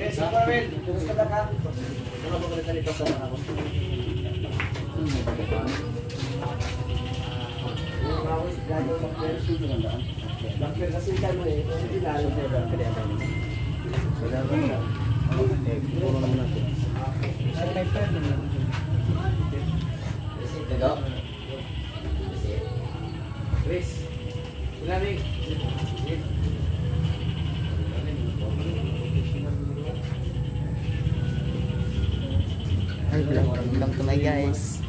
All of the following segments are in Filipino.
Yes, Superman. Tugas ka lang ha. Wala mo ka dito sa? Ang player kasi kano eh, hindi lalo na yung ang daan. Wala ba na? Eh, puro naman natin. Sa type naman. Ito. Chris. Ilamig. Ay, bilang, bilang tunay guys.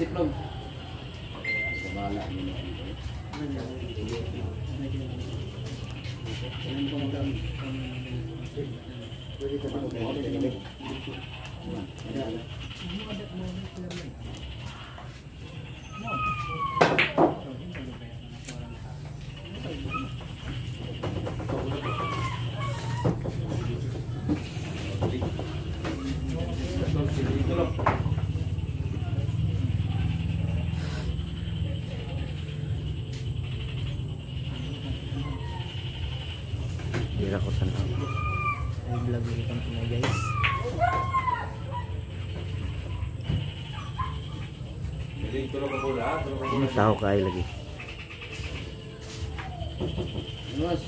Technology. Hindi ako tanaw. Ay, vlog ulit ang tunay guys. Ano tao kayo lagi? Mas.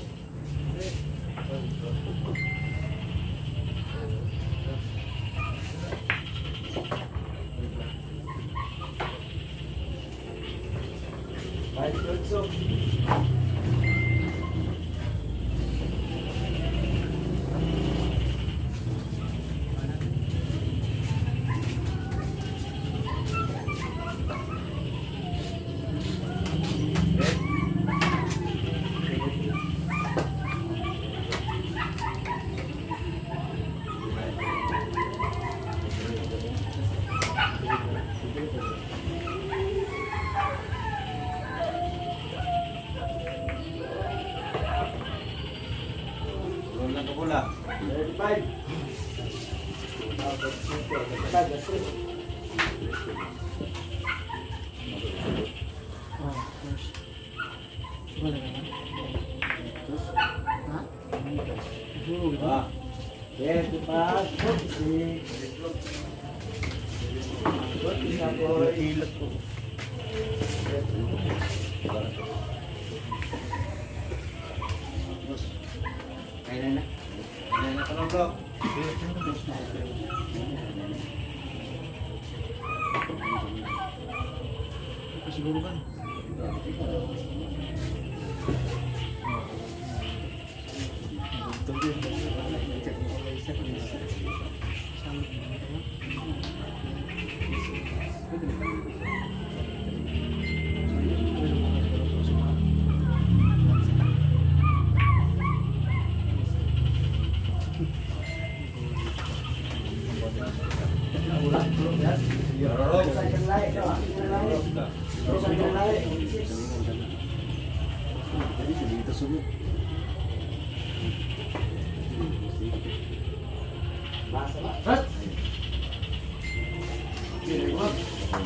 Yung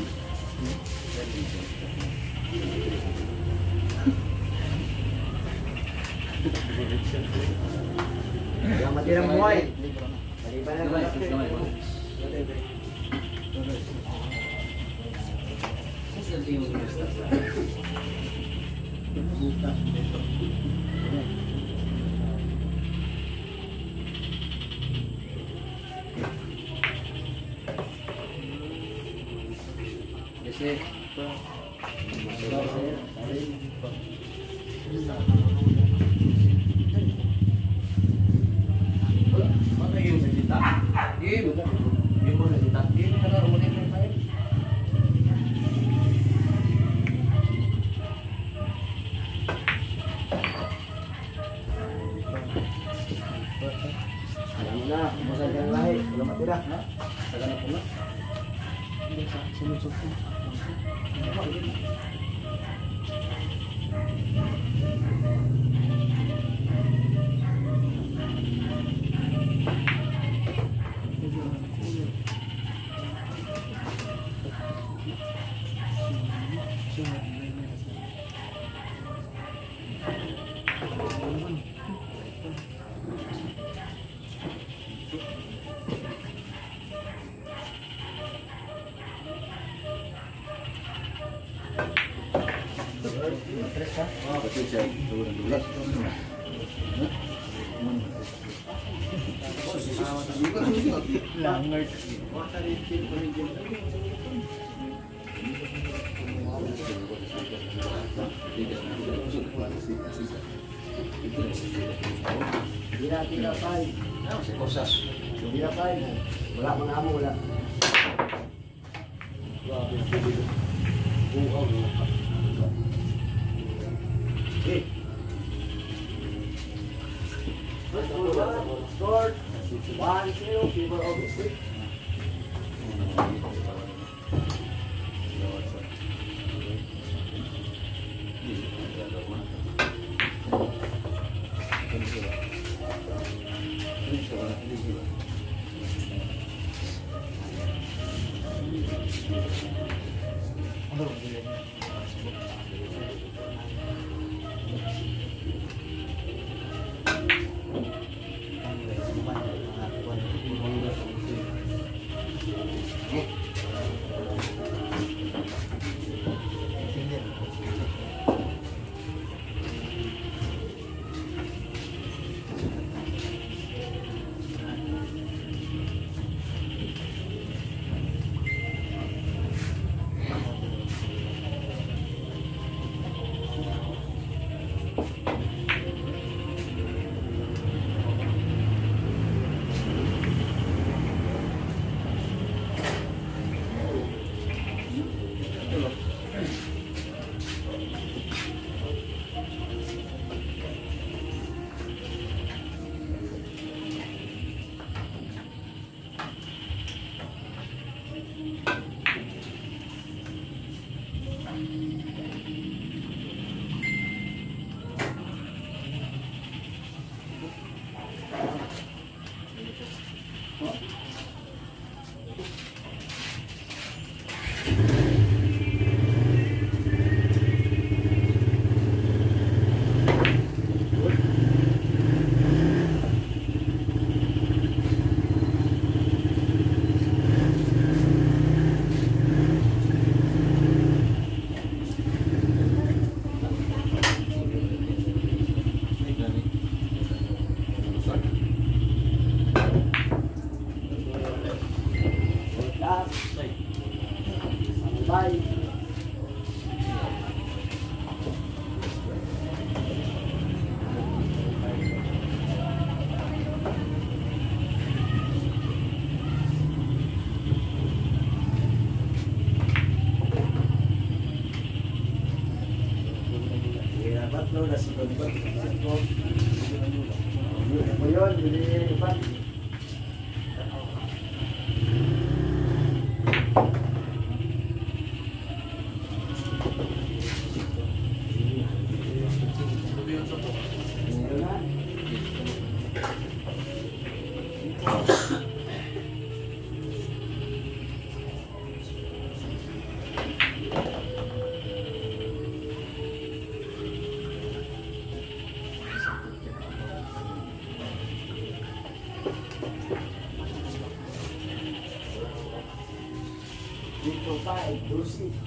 matirang buhay. Balik pa Não lang. Kasi yung gusto sa... music 哎 음. 안 들어가네. Deus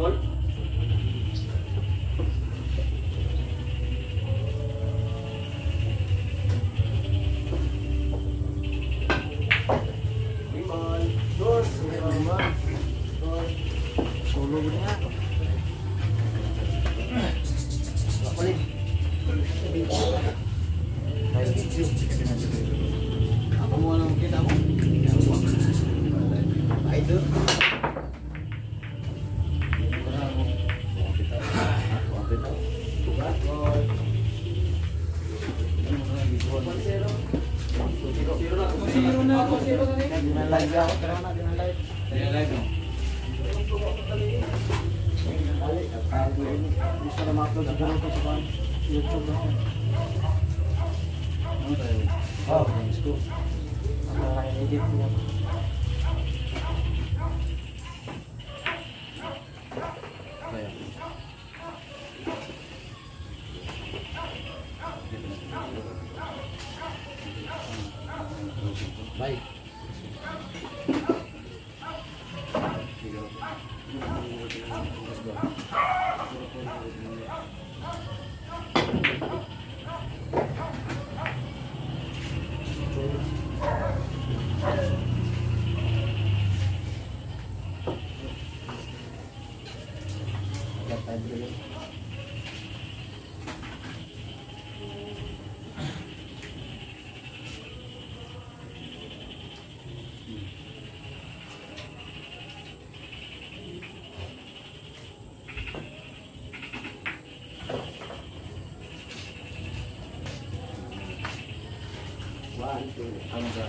Foi? 他们在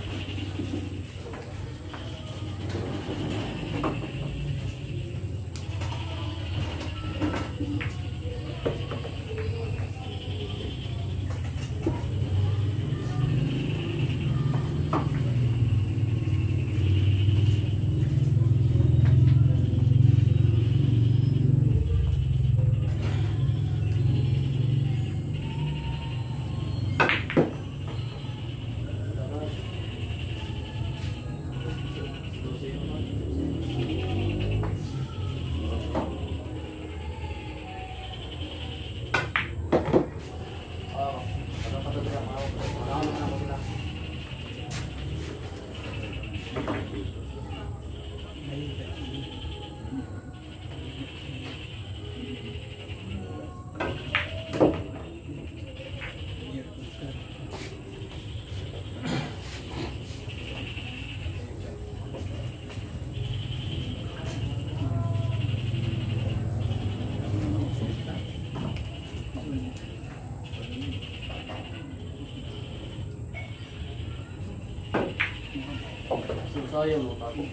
Oh, yung mga papo.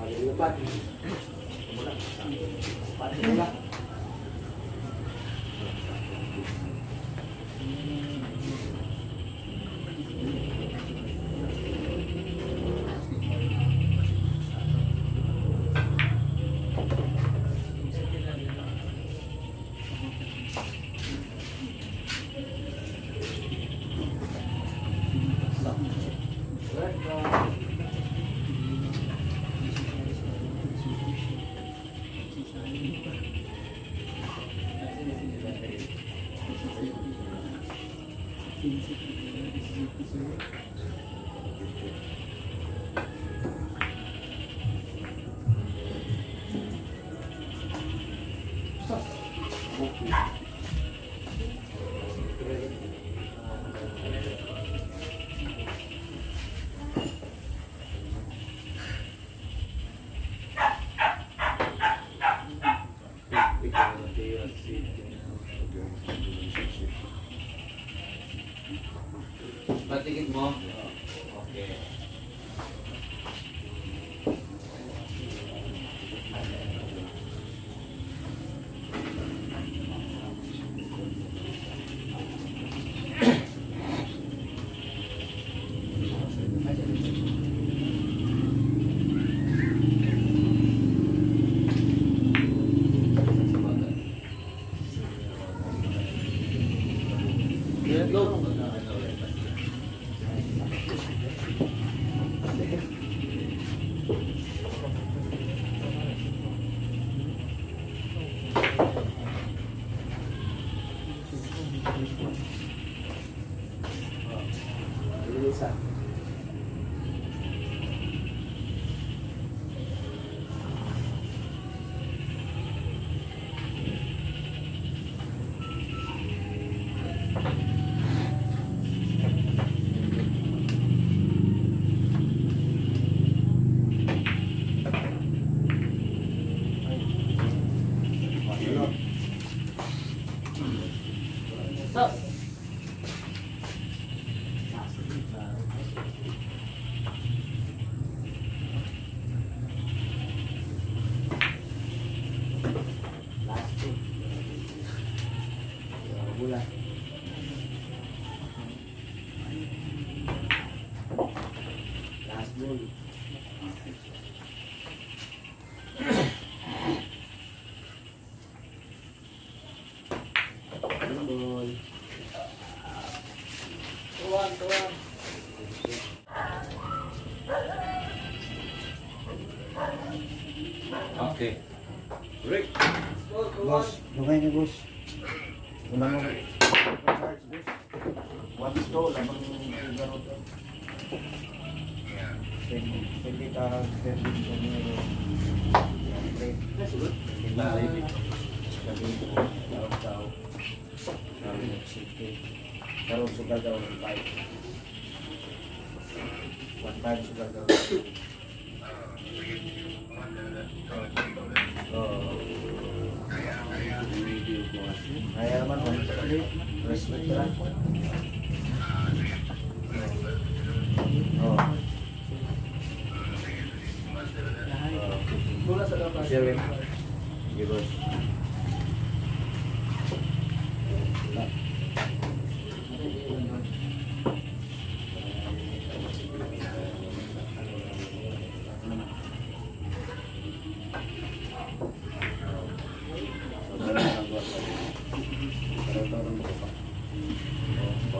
Ayun na pa.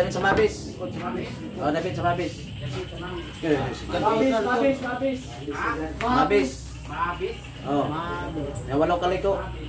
David sumabis. Oh, David sumabis. Mabis, mabis, mabis. Mabis. Mabis. Oh. Nawalaw eh, kaliko. Mabis.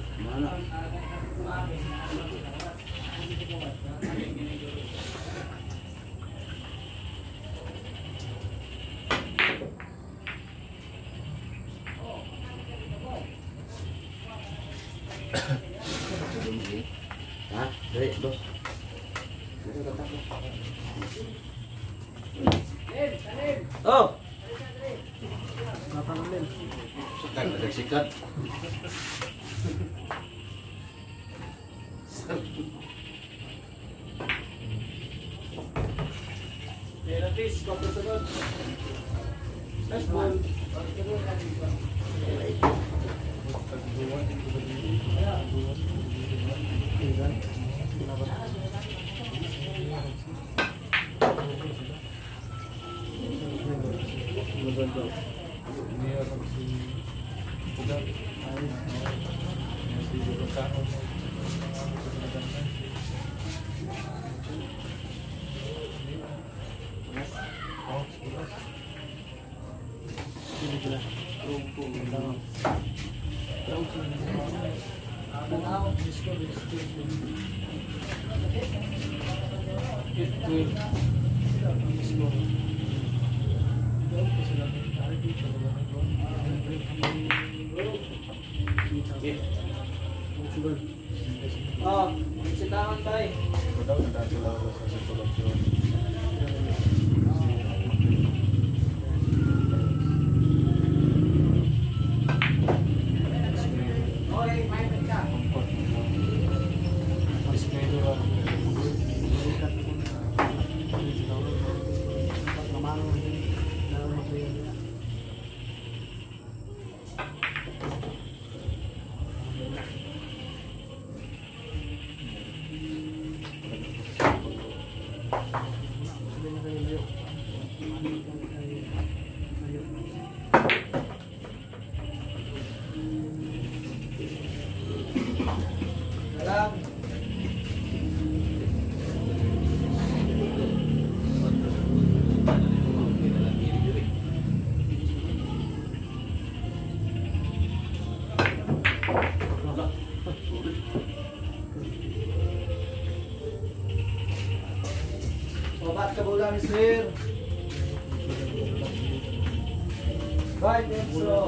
Oh, sitangan tayo. Ito daw, nagkakilala sa sitwasyon. Sir. Bye, Denso.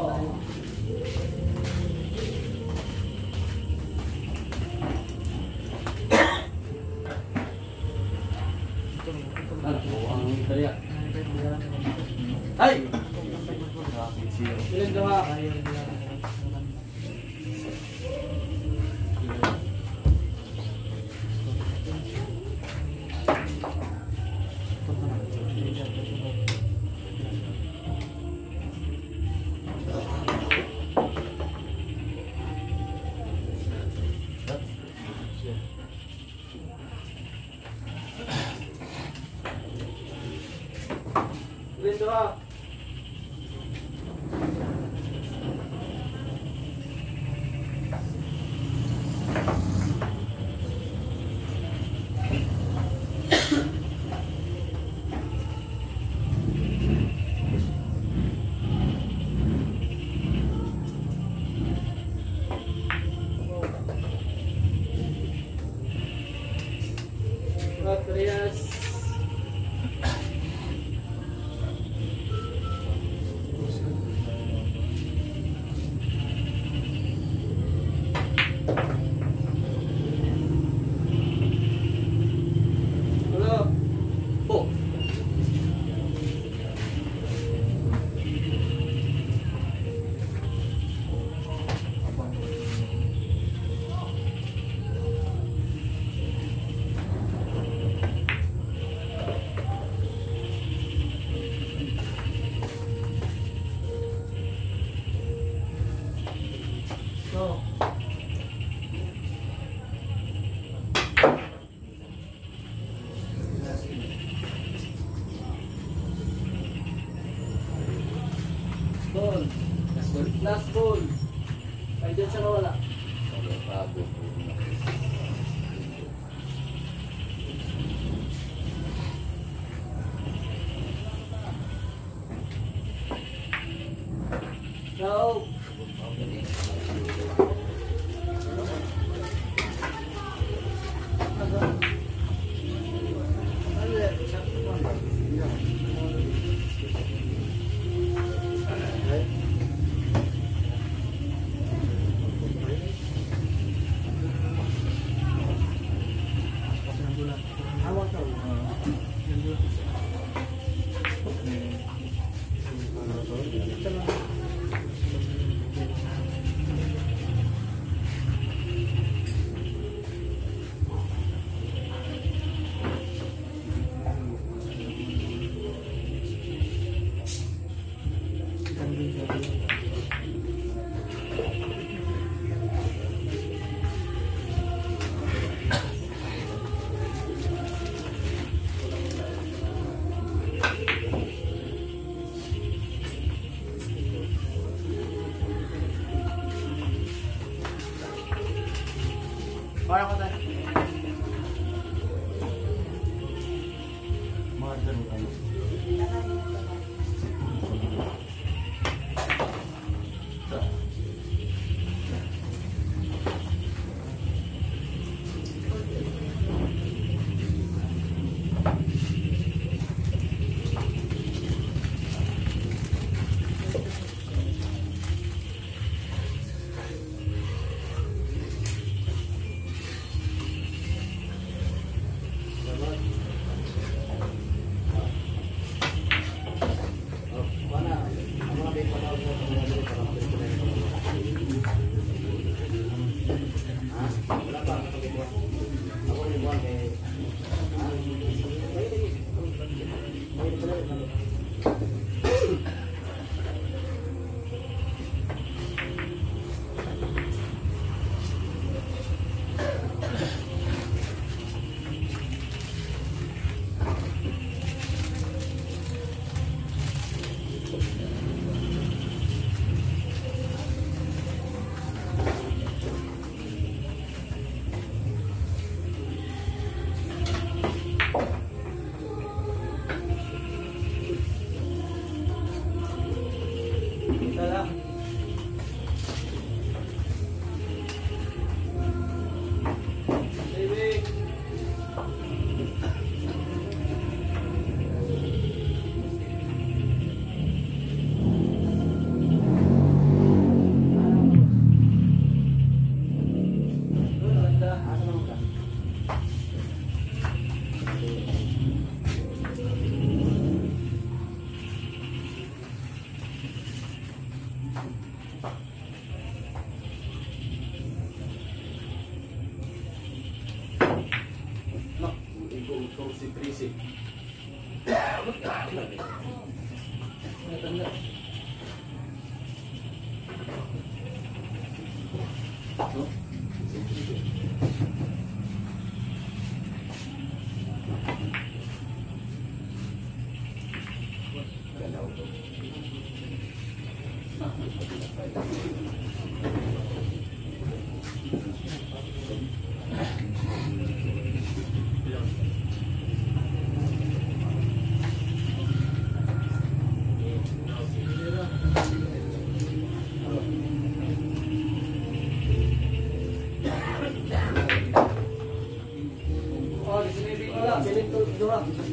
ドラム。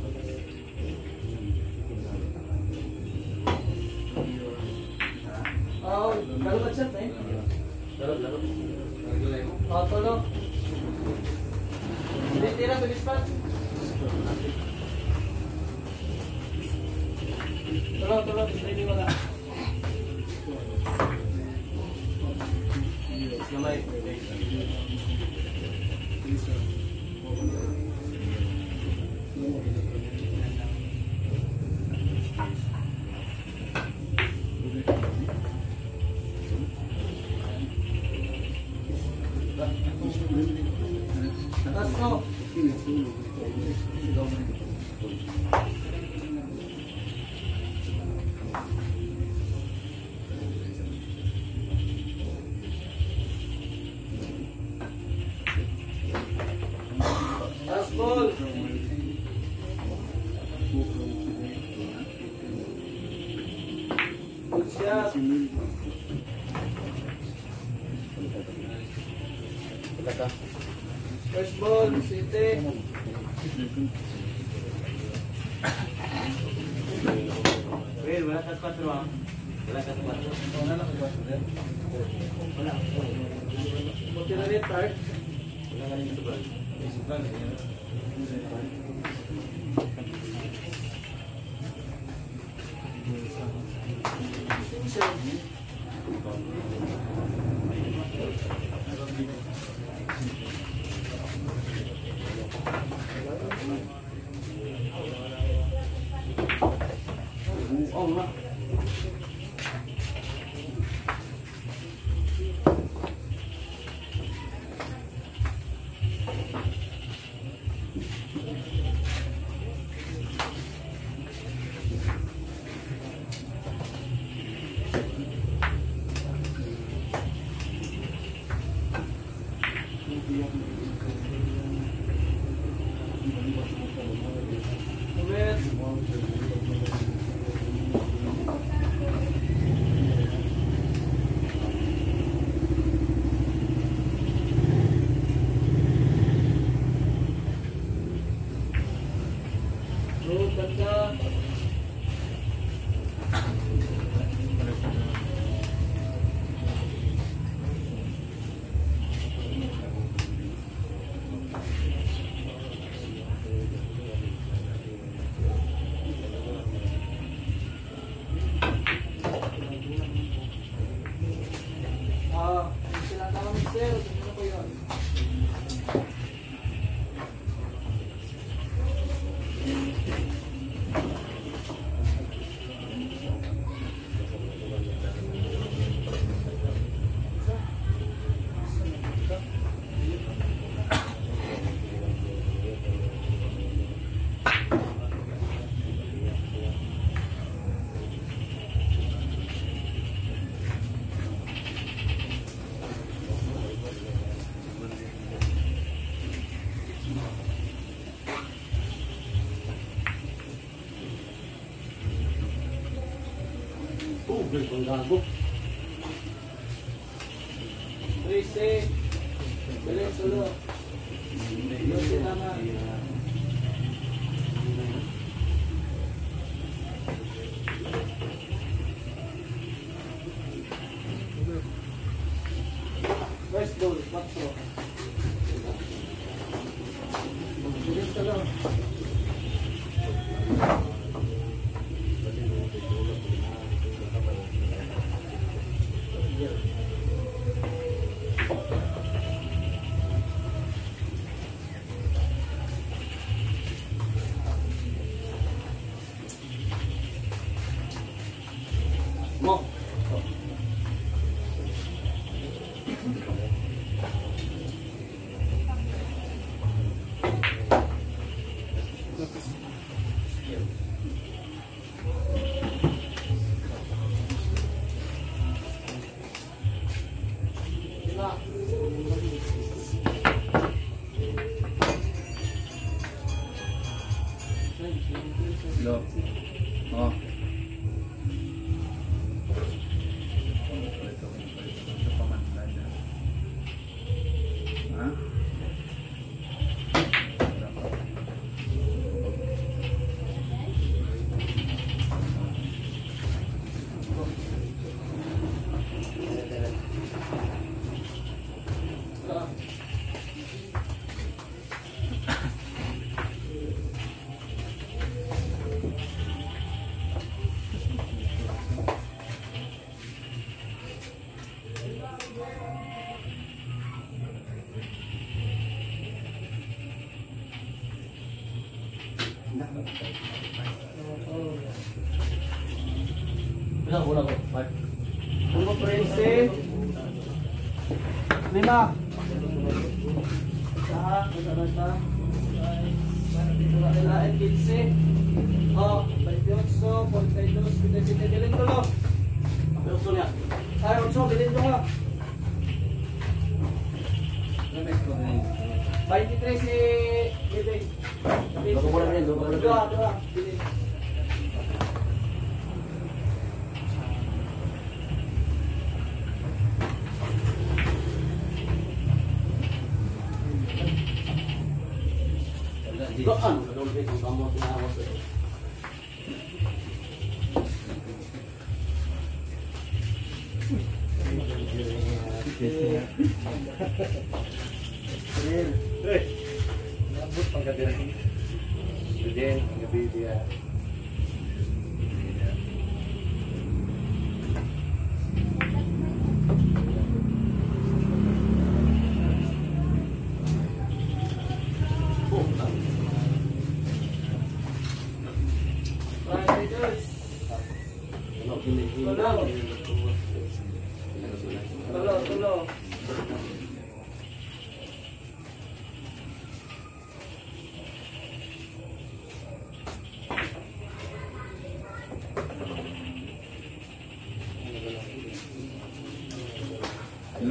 Good 好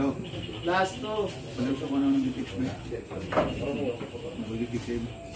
Hello? Last two. Palusok ko na ng detect mo. Mabulit detect mo.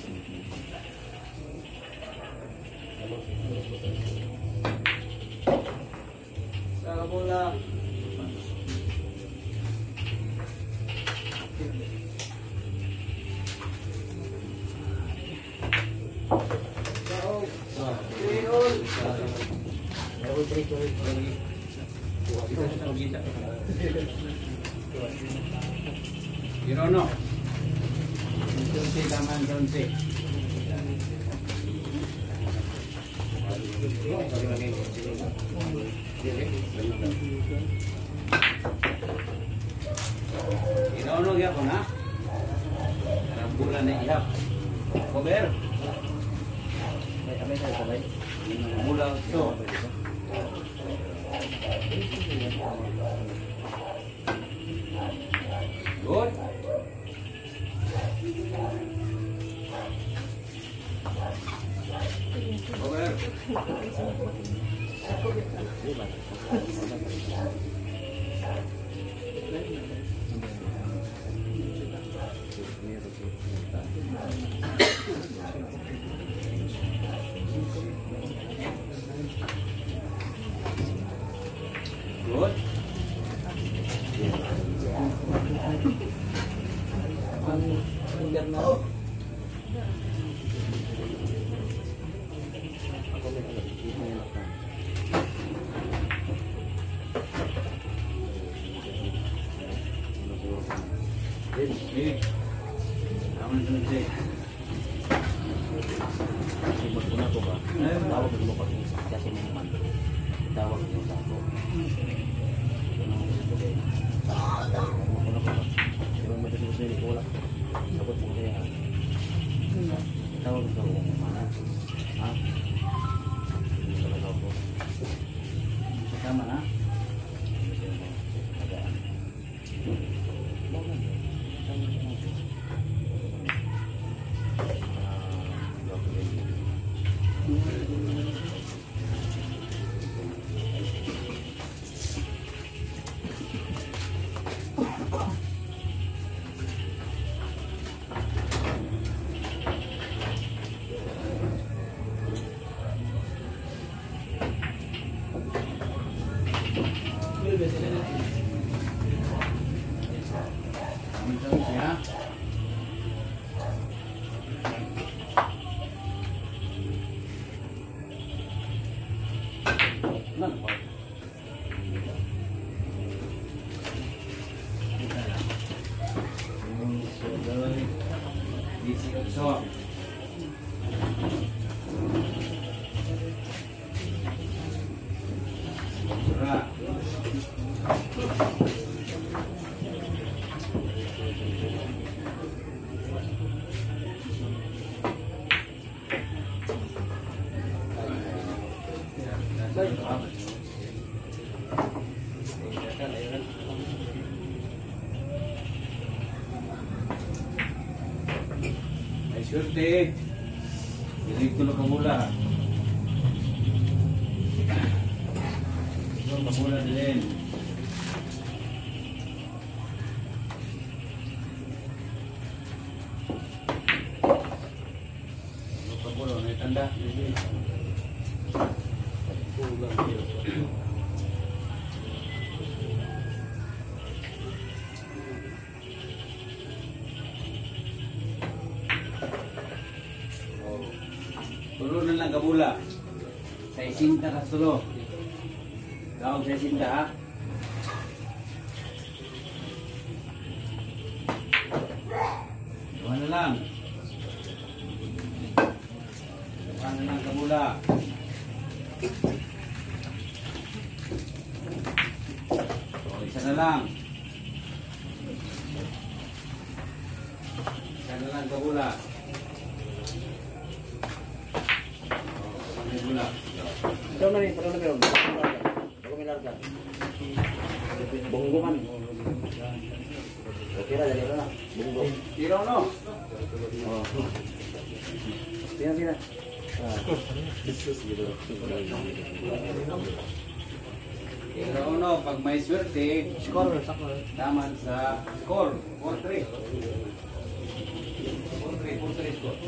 Yeah. day cinta Rasulullah. kau saya cinta, Sina, sina. Ah. Pero ano, pag may swerte, score, daman sa score, 4-3. 4-3, 4-3 score.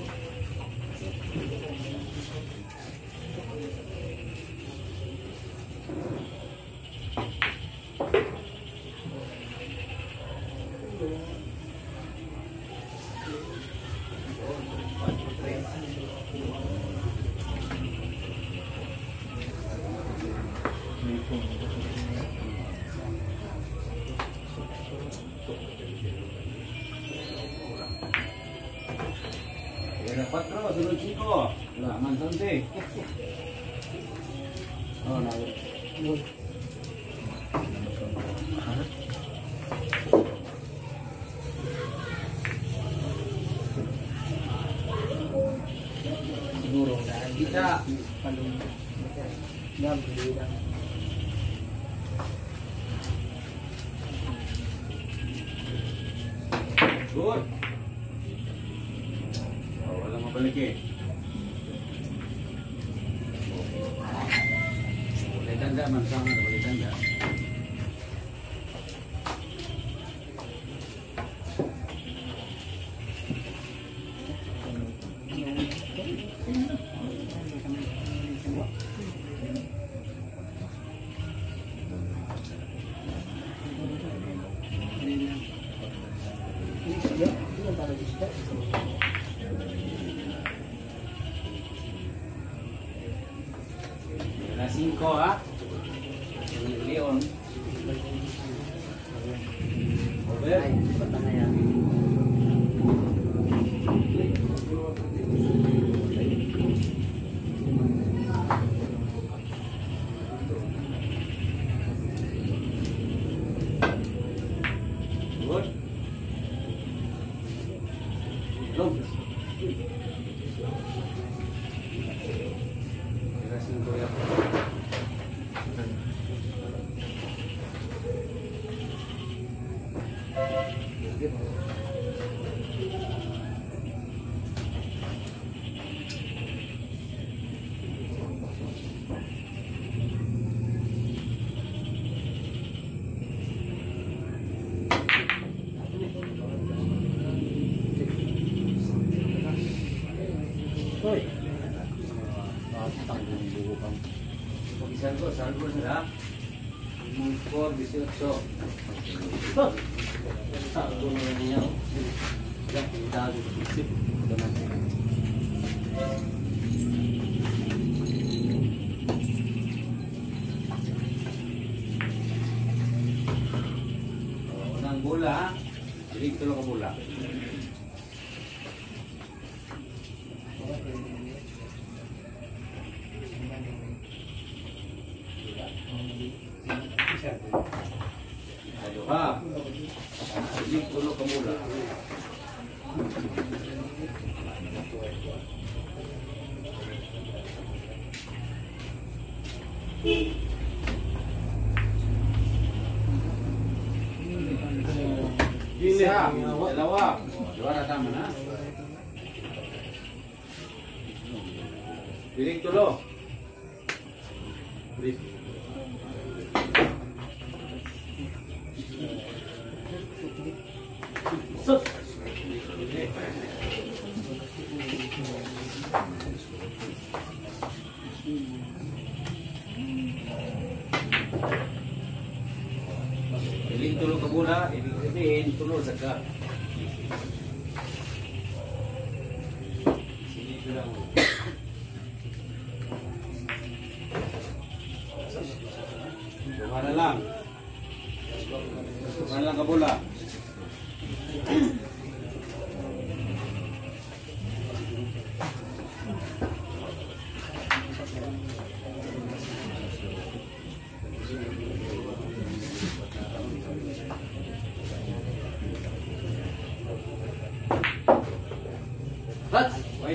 仕事。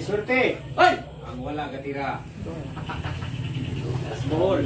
May surte! Ay! Ang wala katira. Last ball.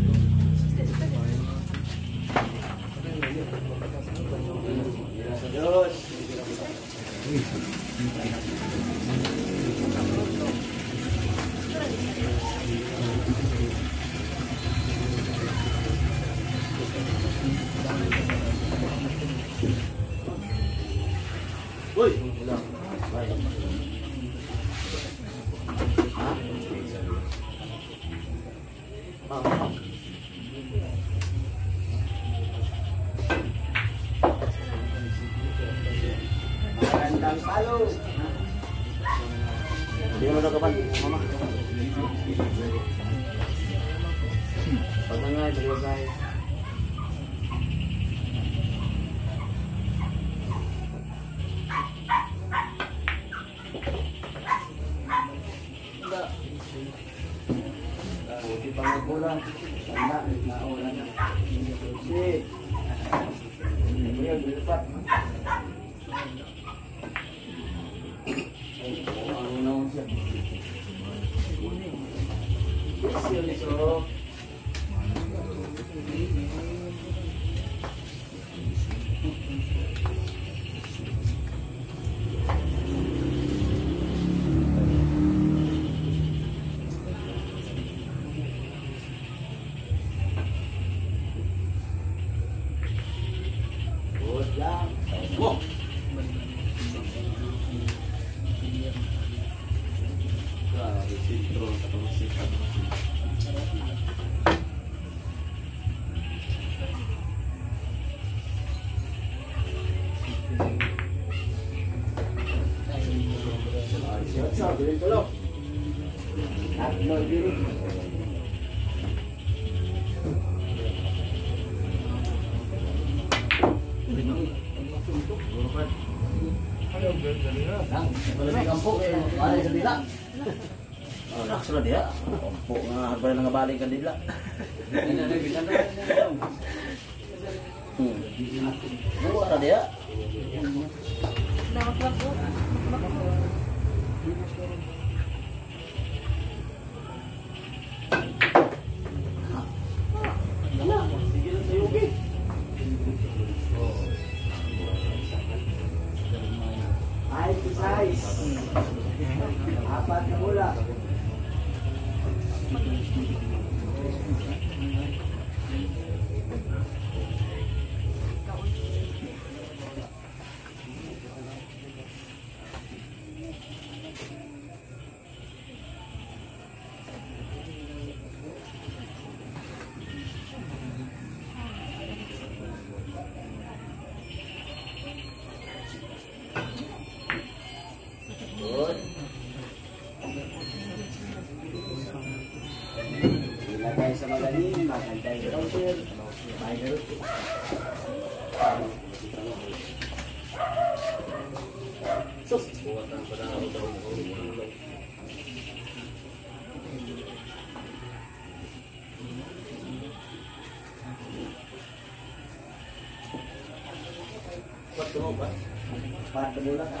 sentro atau sentro Sabi rin ko lang. Tatlo din. mga balik kandila. Hola.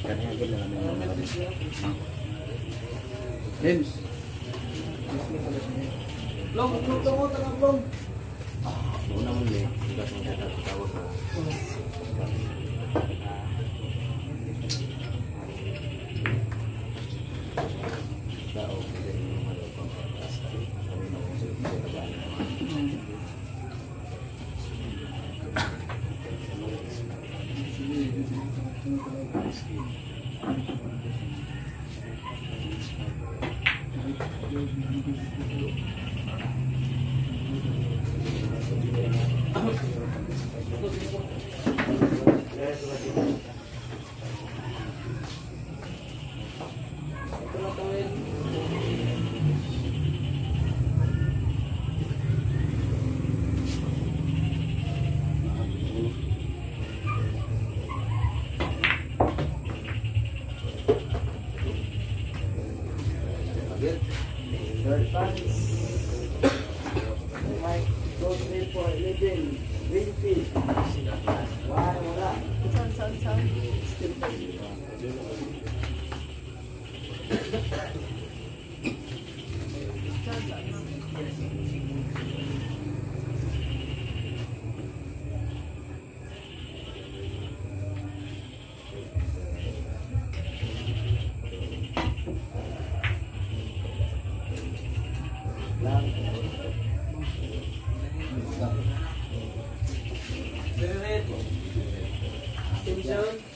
Kanya gud lang ang mga James. Long, long, long. Eh, Pero red. Simpson.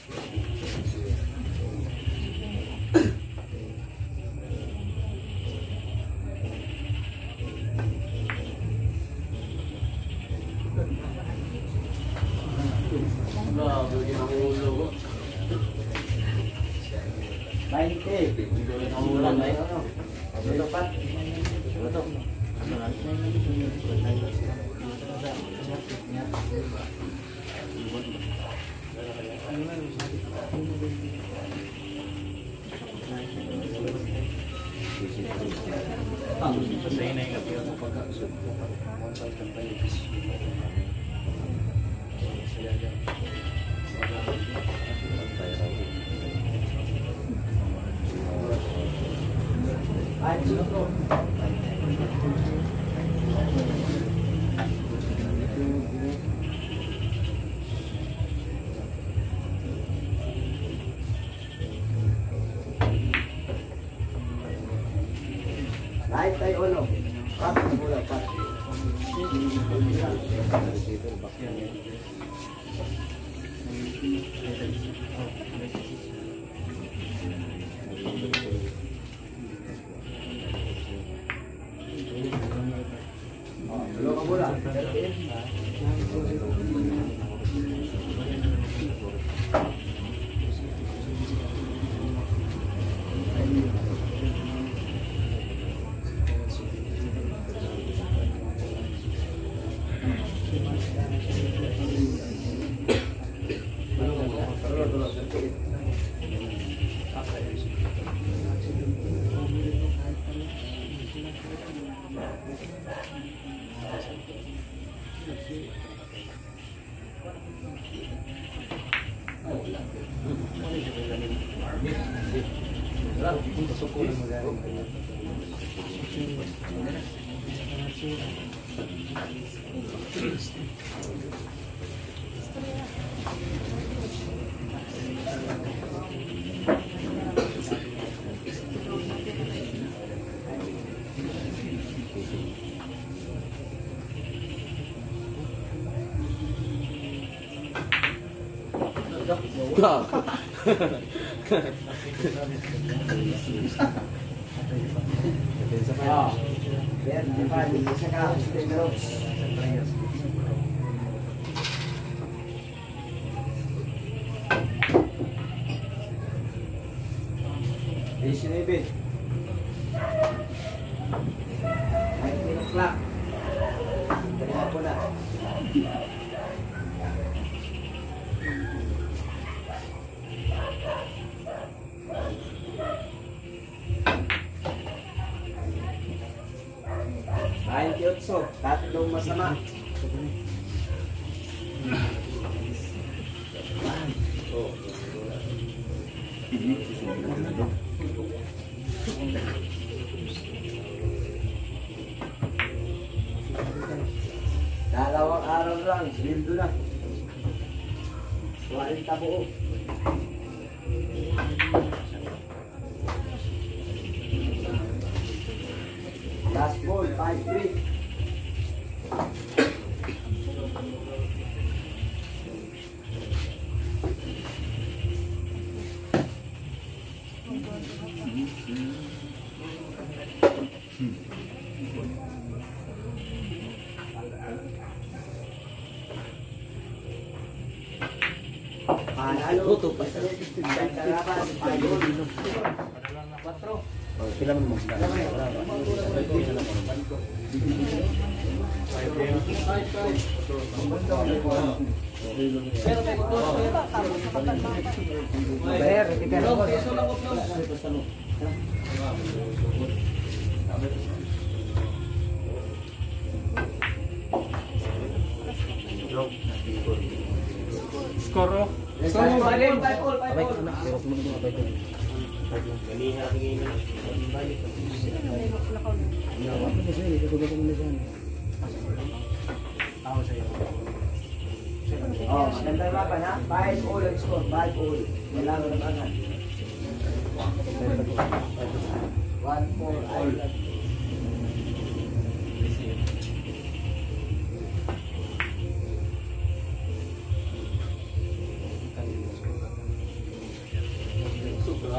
Gago. Oh. Yan, di ba? Di sa ka, sa Rocks. Hey, sinibit.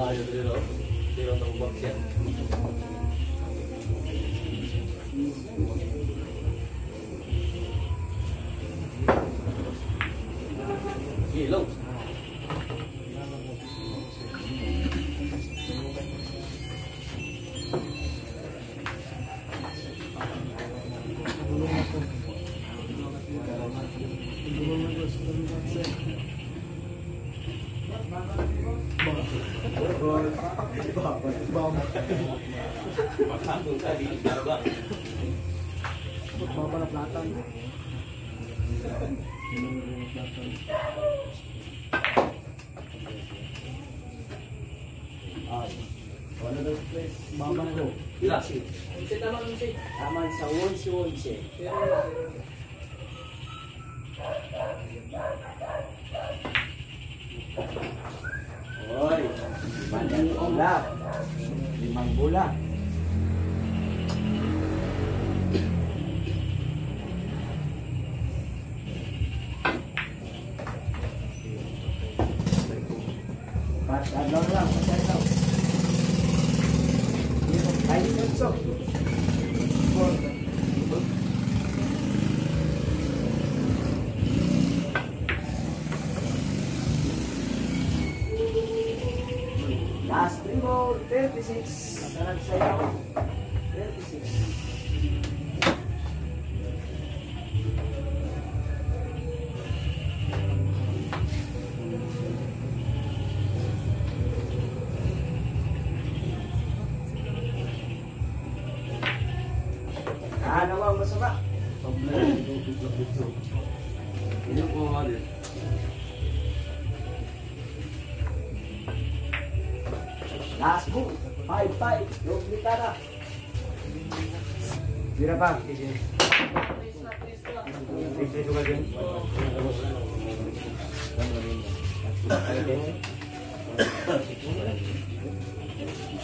还有这个，这个豆 yuk.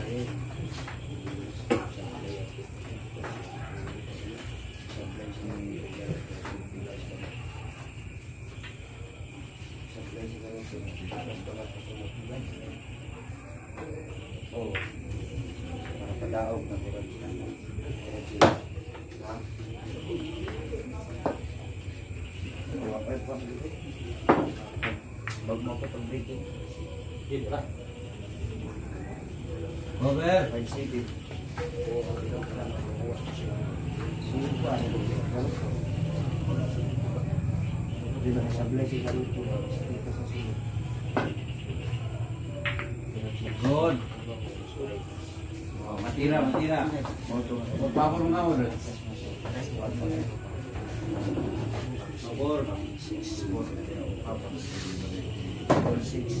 Oh, para padaog na kurang sana. Kurang sila. Ha? Wala pa yung pang dito. Bag mo pa pag dito. Dito Robert. Di ba sa blessing ka rito? Dito sa sunod. Good. Oh, matira, matira. Pagpapalo nga mo rin. Sabor. Sabor. Sabor. Sabor.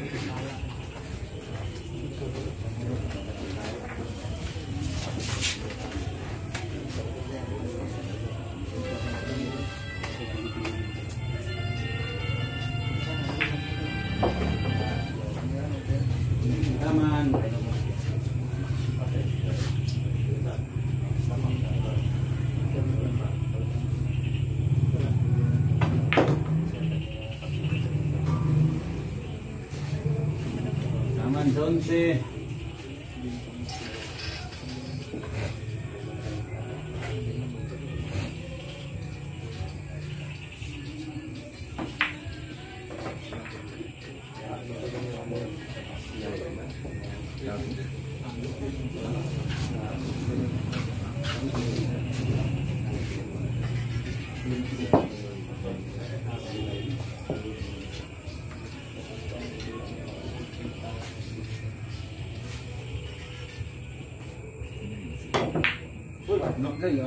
este kayo.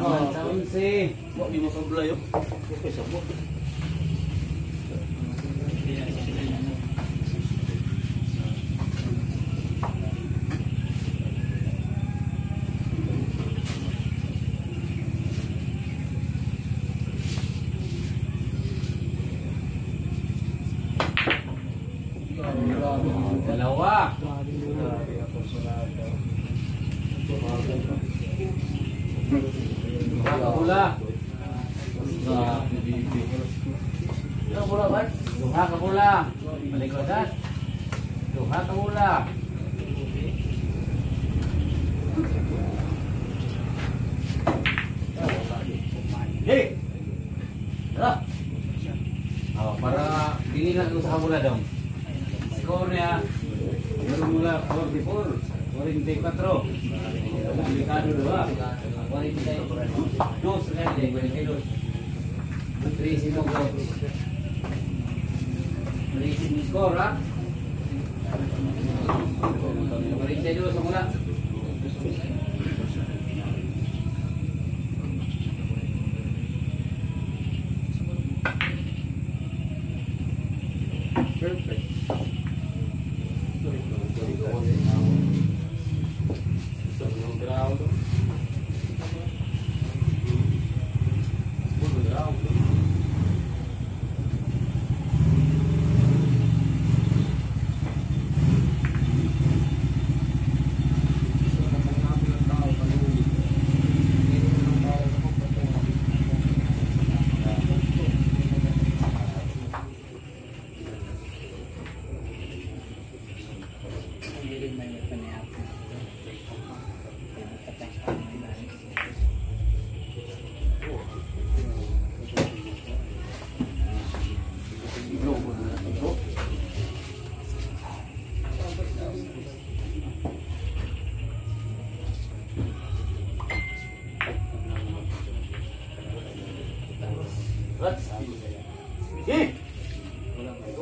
Aman sa unsi. Di mo sa bulayo. Okay,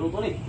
saludo con.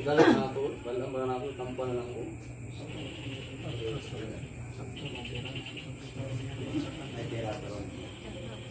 Galang na ako, galang na ako, na. Thank you.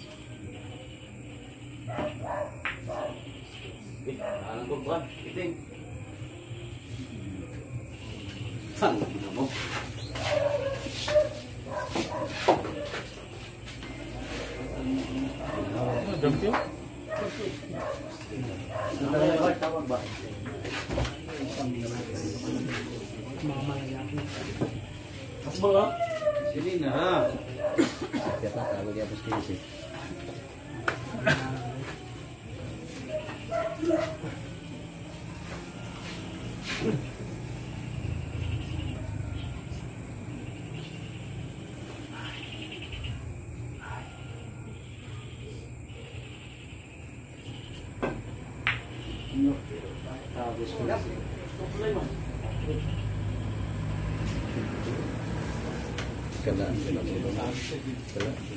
Obrigado.